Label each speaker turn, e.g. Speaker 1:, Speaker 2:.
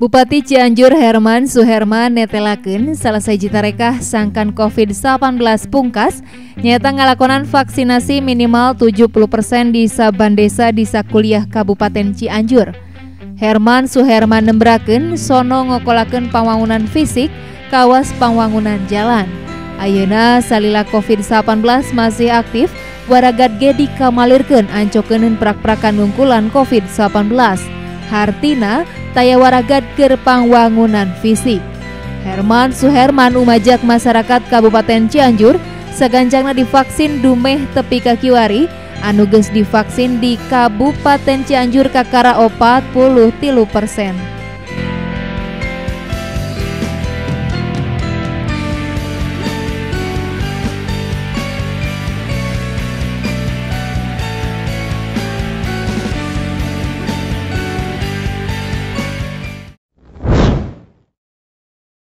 Speaker 1: Bupati Cianjur Herman Suherman netelaken selesai jitarekah sangkan COVID-19 pungkas nyata ngalakonan vaksinasi minimal 70% di saban desa di sakuliah Kabupaten Cianjur. Herman Suherman nemberaken sono ngokolaken pembangunan fisik kawas pembangunan jalan. Ayeuna salila COVID-19 masih aktif waragat gedi kamalirken ancokeun prak-prakan ngungkulan COVID-19. Hartina tayawaragat gerpang wangunan fisik. Herman Suherman umajak masyarakat Kabupaten Cianjur seganjangna divaksin dumeh tepi kakiwari anuges divaksin di Kabupaten Cianjur kakara opat puluh tilu persen.